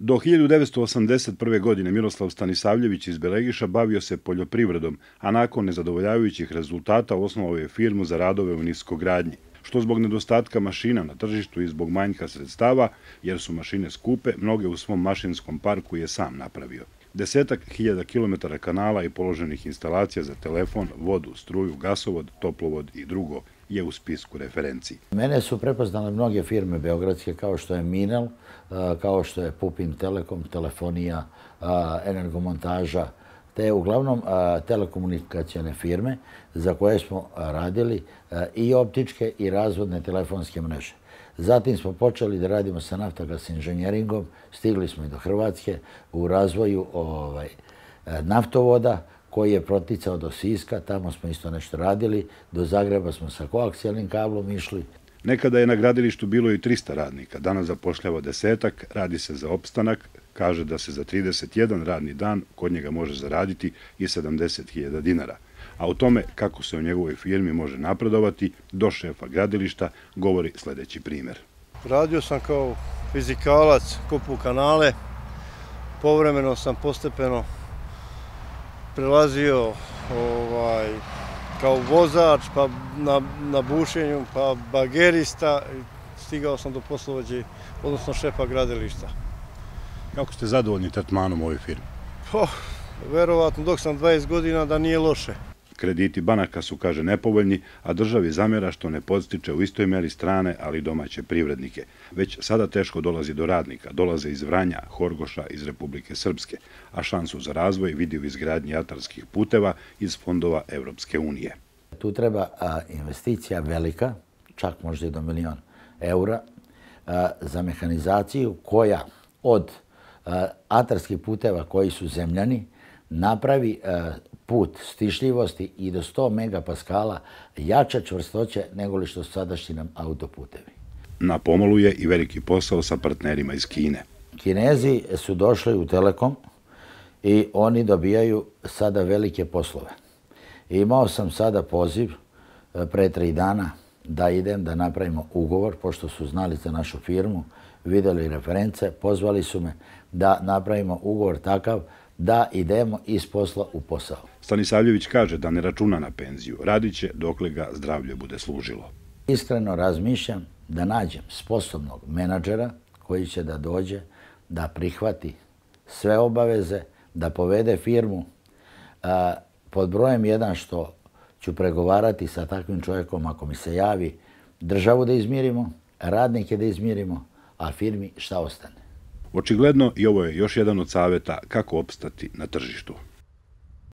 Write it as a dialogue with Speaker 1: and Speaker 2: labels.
Speaker 1: Do 1981. godine Miroslav Stanisavljević iz Belegiša bavio se poljoprivredom, a nakon nezadovoljavajućih rezultata osnovao je firmu za radove u niskogradnji, što zbog nedostatka mašina na tržištu i zbog manjka sredstava, jer su mašine skupe, mnoge u svom mašinskom parku je sam napravio. Desetak hiljada kilometara kanala i položenih instalacija za telefon, vodu, struju, gasovod, toplovod i drugo je u spisku referenci.
Speaker 2: Mene su prepoznale mnoge firme beogradske kao što je Minel, kao što je Pupin Telekom, telefonija, energomontaža, te uglavnom telekomunikacijane firme za koje smo radili i optičke i razvodne telefonske mreže. Zatim smo počeli da radimo sa naftagas inženjeringom, stigli smo i do Hrvatske u razvoju ovaj, naftovoda, koji je proticao do Siska, tamo smo isto nešto radili, do Zagreba smo sa koaksijalnim kablom išli.
Speaker 1: Nekada je na gradilištu bilo i 300 radnika, danas zapošljava desetak, radi se za opstanak, kaže da se za 31 radni dan kod njega može zaraditi i 70.000 dinara. A o tome kako se u njegovoj firmi može napredovati, do šefa gradilišta govori sljedeći primjer.
Speaker 3: Radio sam kao fizikalac, kupu kanale, povremeno sam postepeno prelazio ovaj, kao vozač, pa na, na bušenju, pa bagerista, stigao sam do poslovođe, odnosno šefa gradilišta.
Speaker 1: Kako ste zadovoljni tretmanom ove firme?
Speaker 3: Oh, verovatno dok sam 20 godina da nije loše
Speaker 1: krediti banaka su, kaže, nepovoljni, a državi zamjera što ne podstiče u istoj meri strane, ali domaće privrednike. Već sada teško dolazi do radnika, dolaze iz Vranja, Horgoša, iz Republike Srpske, a šansu za razvoj vidi u izgradnji atarskih puteva iz fondova Evropske unije.
Speaker 2: Tu treba investicija velika, čak možda i do milion eura, za mehanizaciju koja od atarskih puteva koji su zemljani napravi put stišljivosti i do 100 megapaskala jača čvrstoće nego li što sadašnji nam autoputevi.
Speaker 1: Na pomolu je i veliki posao sa partnerima iz Kine.
Speaker 2: Kinezi su došli u Telekom i oni dobijaju sada velike poslove. Imao sam sada poziv e, pre tri dana da idem da napravimo ugovor, pošto su znali za našu firmu, videli reference, pozvali su me da napravimo ugovor takav da idemo iz posla u posao.
Speaker 1: Stanisavljević kaže da ne računa na penziju. Radit će dokle ga zdravlje bude služilo.
Speaker 2: Iskreno razmišljam da nađem sposobnog menadžera koji će da dođe, da prihvati sve obaveze, da povede firmu pod brojem jedan što ću pregovarati sa takvim čovjekom ako mi se javi državu da izmirimo, radnike da izmirimo, a firmi šta ostane.
Speaker 1: Očigledno i ovo je još jedan od saveta kako opstati na tržištu.